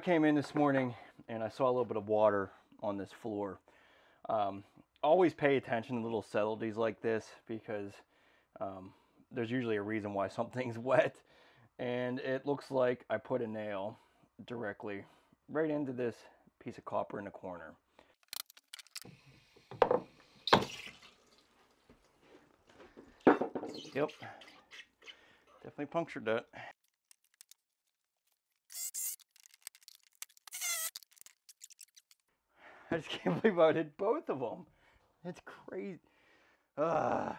I came in this morning and I saw a little bit of water on this floor. Um, always pay attention to little subtleties like this because um, there's usually a reason why something's wet. And it looks like I put a nail directly right into this piece of copper in the corner. Yep, definitely punctured that. I just can't believe I did both of them. It's crazy. Ah.